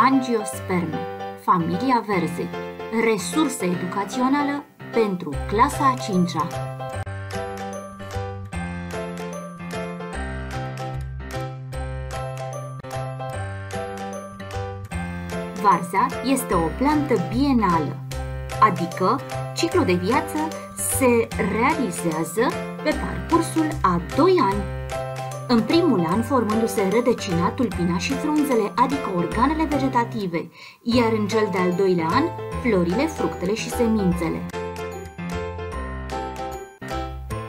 Angiosperme, familia verze, resursă educațională pentru clasa a 5-a. Varza este o plantă bienală, adică ciclul de viață se realizează pe parcursul a 2 ani. În primul an formându-se rădăcina, tulpina și frunzele, adică organele vegetative, iar în cel de-al doilea an, florile, fructele și semințele.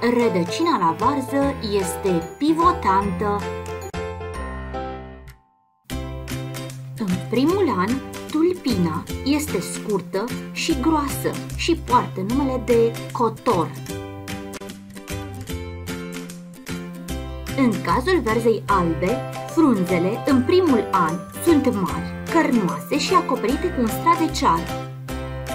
Rădăcina la varză este pivotantă. În primul an, tulpina este scurtă și groasă și poartă numele de cotor. În cazul verzei albe, frunzele în primul an sunt mari, cărnoase și acoperite cu un strat de ceară.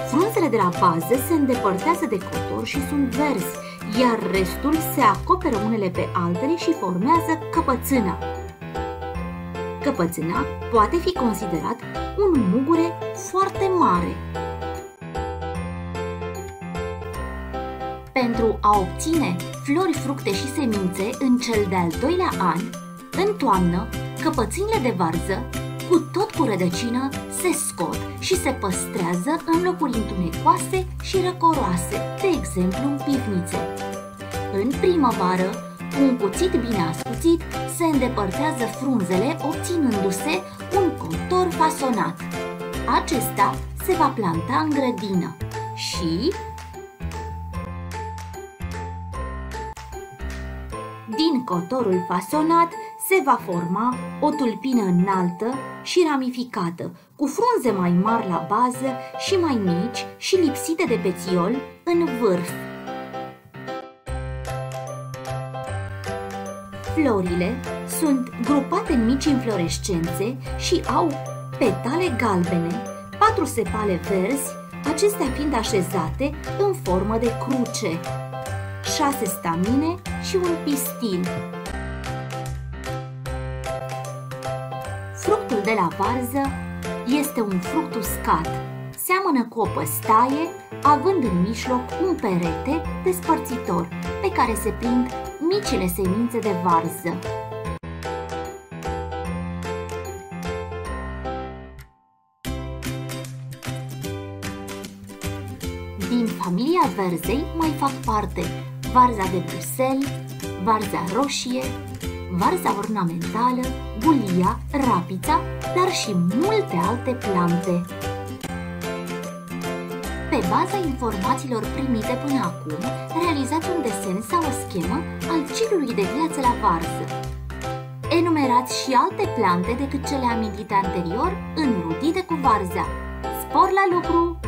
Frunzele de la bază se îndepărtează de cotor și sunt verzi, iar restul se acoperă unele pe altele și formează căpățâna. Căpățâna poate fi considerat un mugure foarte mare. Pentru a obține flori, fructe și semințe în cel de-al doilea an, în toamnă, căpățânile de varză, cu tot cu rădăcină, se scot și se păstrează în locuri întunecoase și răcoroase, de exemplu în pivnițe. În primăvară, cu un cuțit bine ascuțit, se îndepărtează frunzele, obținându-se un contor fasonat. Acesta se va planta în grădină și cotorul fasonat se va forma o tulpină înaltă și ramificată, cu frunze mai mari la bază și mai mici și lipsite de pețiol în vârf. Florile sunt grupate în mici inflorescențe și au petale galbene, patru sepale verzi, acestea fiind așezate în formă de cruce șase stamine și un pistil. Fructul de la varză este un fruct uscat. Seamănă cu o păstaie, având în mijloc un perete despărțitor, pe care se prind micile semințe de varză. Din familia verzei mai fac parte varza de Bruxelles, varza roșie, varza ornamentală, bulia, rapița, dar și multe alte plante. Pe baza informațiilor primite până acum, realizați un desen sau o schemă al ciclului de viață la varză. Enumerați și alte plante decât cele amintite anterior, înrudite cu varza. Spor la lucru!